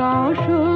饶舌。